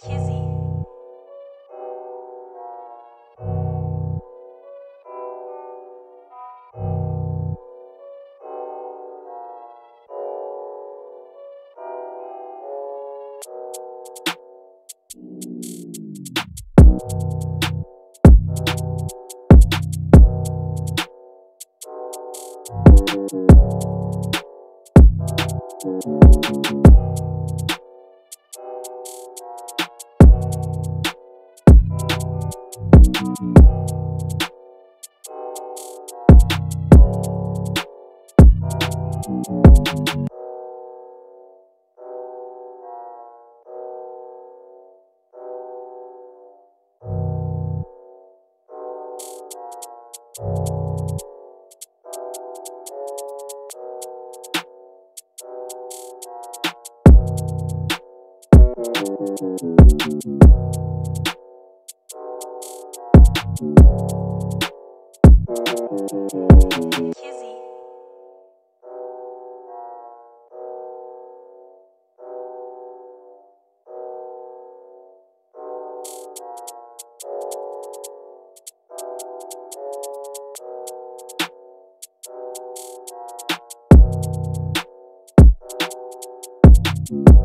Kizzy. Kizzy. Thank